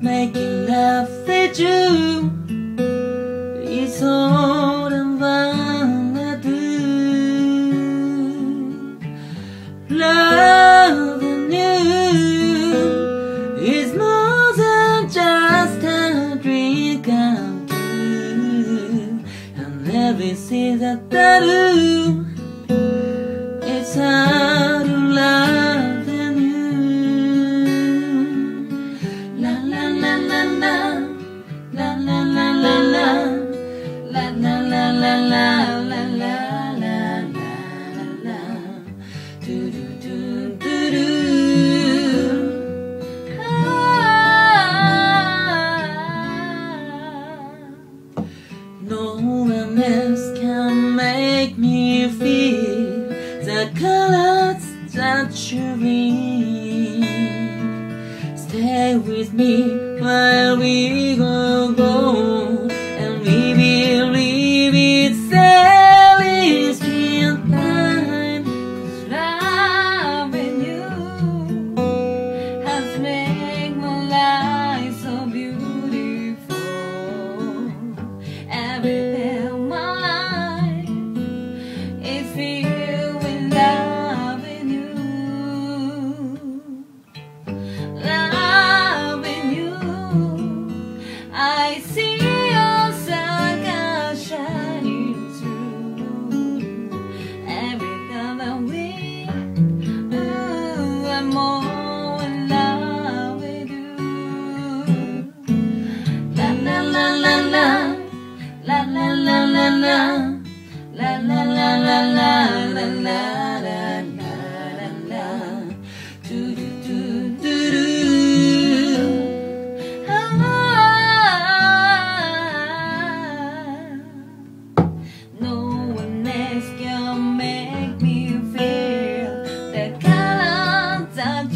making love with you is all I wanna do. Loving you is more than just a drink I'm through. I'll never see that tattoo. with me, my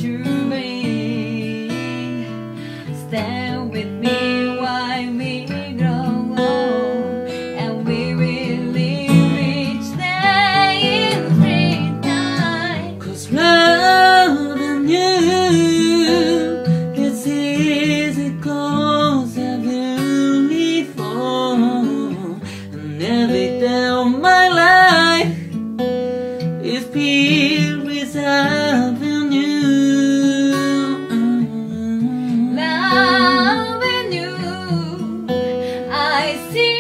To you. Stand with me while we grow old and we really reach there in three. Cause loving you is easy cause I've and every day of my life is filled with Mas se